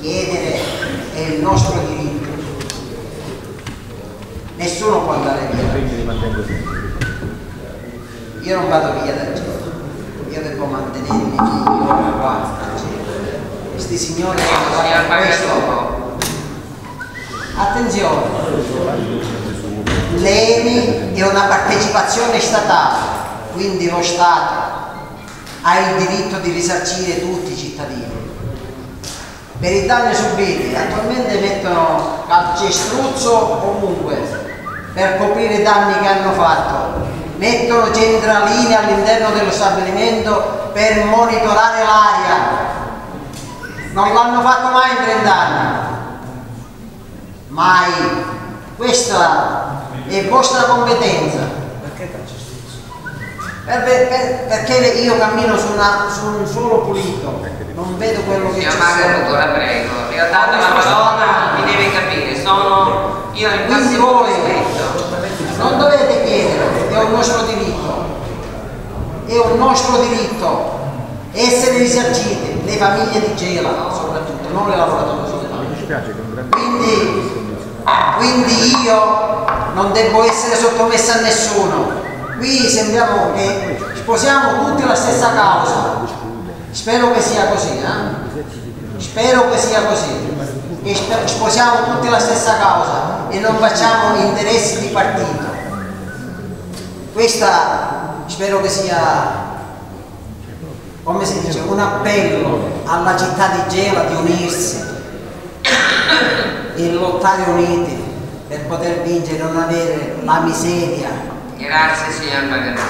Chiedere è il nostro diritto. Nessuno può andare via. Io non vado via da Gela. Io devo mantenere i miei figli qua. Questi signori fatto questo. Attenzione, l'ENI è una partecipazione statale, quindi lo Stato ha il diritto di risarcire tutti i cittadini. Per i danni subiti attualmente mettono calcestruzzo ovunque per coprire i danni che hanno fatto, mettono centraline all'interno dello stabilimento per monitorare l'aria. Non l'hanno fatto mai in 30 anni mai questa è vostra competenza Per- per- per- perché io cammino su, una- su un suolo pulito. Non vedo quello che signor c'è Margaruto, la sopra. prego, le ho dato la parola, mi deve capire, sono io in quindi voi rispetto. non dovete chiedere è un nostro diritto. È un nostro diritto essere risarcite le famiglie di Gela soprattutto non le lavoratori quindi quindi io non devo essere sottomessa a nessuno. Qui sembriamo che sposiamo tutti la stessa causa. Spero che sia così, eh? Spero che sia così. E sp- sposiamo tutti la stessa causa e non facciamo interessi di partito. Questa spero che sia come si dice, un appello alla città di Gela di unirsi e lottare uniti per poter vincere e non avere la miseria Gracias, señor Magdalena.